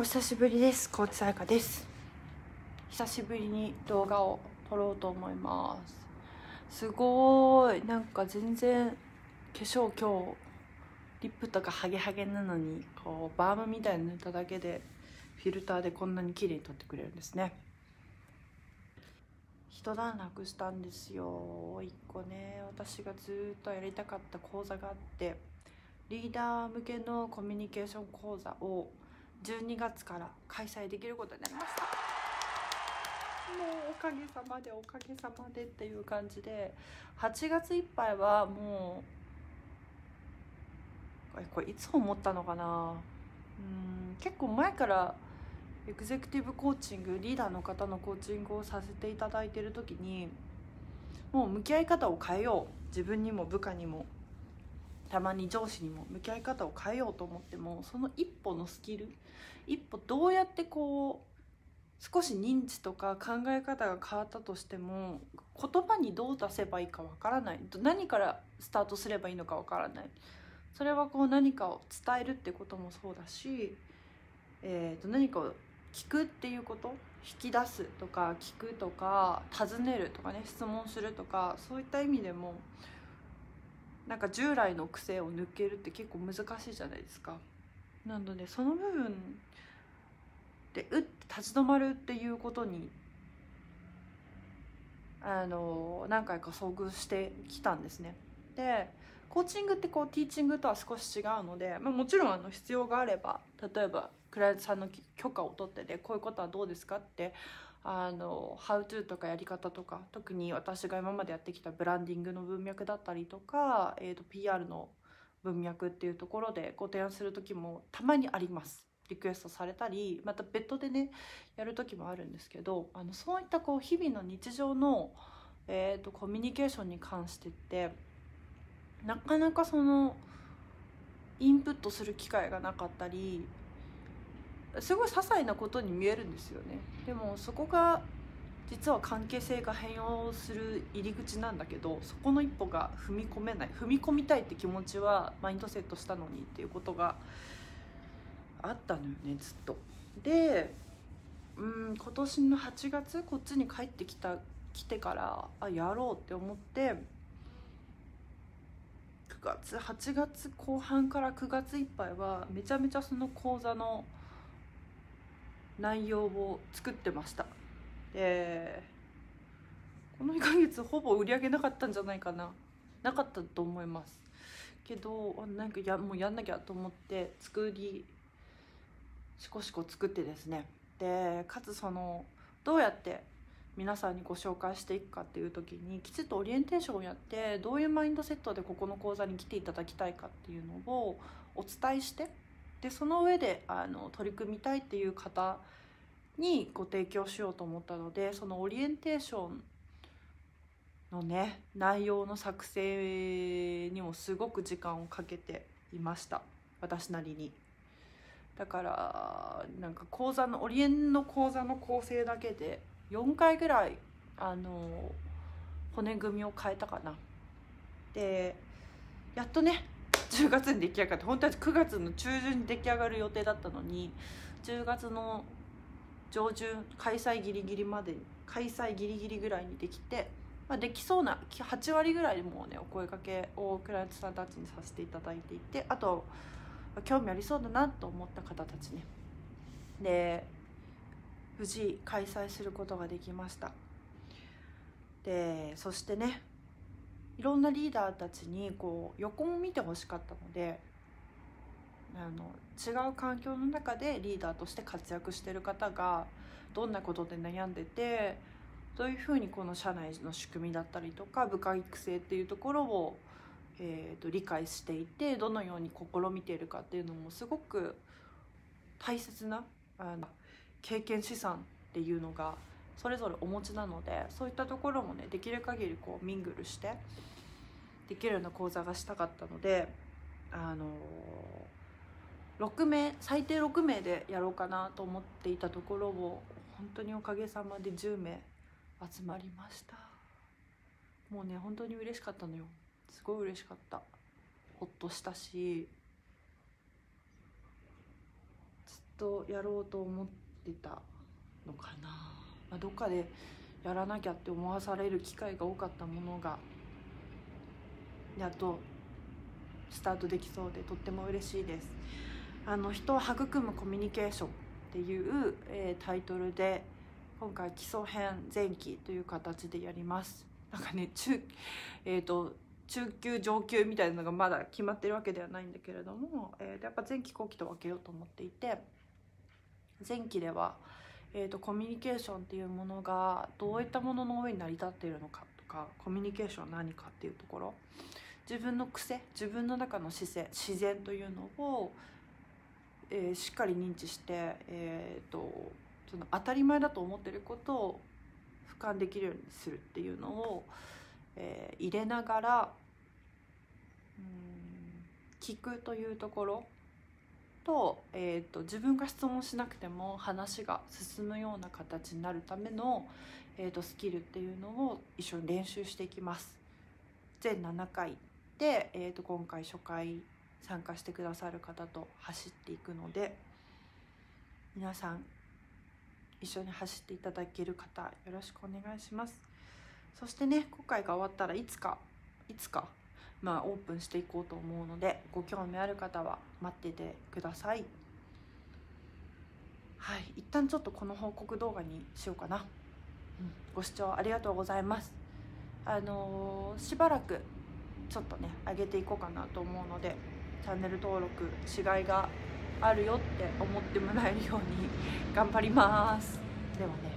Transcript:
お久しぶりですコーチさやかです。久しぶりに動画を撮ろうと思います。すごい。なんか全然化粧今日リップとかハゲハゲなのにこうバームみたいに塗っただけでフィルターでこんなに綺麗に撮ってくれるんですね。一段落したんですよ。一個ね。私がずっとやりたかった講座があってリーダー向けのコミュニケーション講座を12月から開催できることになりました。もうおかげさまでおかげさまでっていう感じで8月いっぱいはもうこれいつ思ったのかな？うん結構前からエグゼクティブコーチングリーダーの方のコーチングをさせていただいてる時にもう向き合い方を変えよう。自分にも部下にもたまに上司にも向き合い方を変えようと思ってもその一歩のスキル一歩どうやってこう少し認知とか考え方が変わったとしても言葉にどう出せばいいかわからない。何からスタートすればいいのかわからない。それはこう何かを伝えるってこともそうだし、えー、と何かを聞くっていうこと引き出すとか聞くとか尋ねるとかね質問するとかそういった意味でもなんか従来の癖を抜けるって結構難しいじゃないですか。なのでその部分でうって立ち止まるっていうことにあの何回か遭遇してきたんですね。でコーチングってこうティーチングとは少し違うので、まあ、もちろんあの必要があれば例えばクライアントさんの許可を取ってでこういうことはどうですかってあの「How to」とかやり方とか特に私が今までやってきたブランディングの文脈だったりとか、えー、と PR の文脈っていうところでご提案する時もたまにあります。リクエストされたりまた別途でねやる時もあるんですけどあのそういったこう日々の日常の、えーとコミュニケーションに関してってなかなかそのインプットする機会がなかったりすごい些細なことに見えるんですよねでもそこが実は関係性が変容する入り口なんだけどそこの一歩が踏み込めない踏み込みたいって気持ちはマインドセットしたのにっていうことがあったのよねずっと。でうん今年の8月こっちに帰ってきた来てからあやろうって思って9月8月後半から9月いっぱいはめちゃめちゃその講座の内容を作ってました。でこの1ヶ月ほぼ売り上げなかったんじゃないかな。なかったと思います。けどなんかやもうやんなきゃと思って作りしこしこ作ってですね。でかつそのどうやって皆さんにご紹介していくかっていう時にきちっとオリエンテーションをやってどういうマインドセットでここの講座に来ていただきたいかっていうのをお伝えしてでその上であの取り組みたいっていう方にご提供しようと思ったのでそのオリエンテーションのね内容の作成にもすごく時間をかけていました私なりに。だからなんか講座のオリエンの講座の構成だけで4回ぐらいあの骨組みを変えたかなでやっとね10月に出来上がって本当は9月の中旬に出来上がる予定だったのに10月の上旬開催ギリギリまで開催ギリギリぐらいにできて、まあ、できそうな8割ぐらいもうねお声かけをクライアントさんたちにさせていただいていてあと興味ありそうだなと思った方たちね。で無事開催することができました。でそしてねいろんなリーダーたちにこう横も見てほしかったのであの違う環境の中でリーダーとして活躍してる方がどんなことで悩んでてどういうふうにこの社内の仕組みだったりとか部下育成っていうところを、えーと、理解していてどのように試みているかっていうのもすごく大切なあの経験資産っていうのがそれぞれお持ちなのでそういったところもねできる限りこうミングルしてできるような講座がしたかったのであの6名最低6名でやろうかなと思っていたところを本当におかげさまで10名集まりました。もうね本当に嬉しかったのよ。すごい嬉しかった。ほっとしたしずっとやろうと思ってたのかな、まあ、どっかでやらなきゃって思わされる機会が多かったものがやっとスタートできそうでとっても嬉しいです。あの人を育むコミュニケーションっていう、えー、タイトルで今回基礎編前期という形でやります。なんかね中えっ、ー、と中級上級みたいなのがまだ決まってるわけではないんだけれども、えー、やっぱ前期後期と分けようと思っていて前期では、えーと、コミュニケーションっていうものがどういったものの上に成り立っているのかとかコミュニケーションは何かっていうところ。自分の癖自分の中の姿勢自然というのを、えー、しっかり認知して、えーと、その当たり前だと思ってることを俯瞰できるようにするっていうのを、えー、入れながらうん聞くというところ。と,、えーと、自分が質問しなくても話が進むような形になるための、えーと、スキルっていうのを一緒に練習していきます。全7回で、えーと、今回初回参加してくださる方と走っていくので皆さん一緒に走っていただける方よろしくお願いしますそしてね今回が終わったらいつかいつかまあ、オープンしていこうと思うのでご興味ある方は待っててください。はい一旦ちょっとこの報告動画にしようかな、うん、ご視聴ありがとうございます。あのー、しばらくちょっとね上げていこうかなと思うのでチャンネル登録しがいがあるよって思ってもらえるように頑張ります。ではね。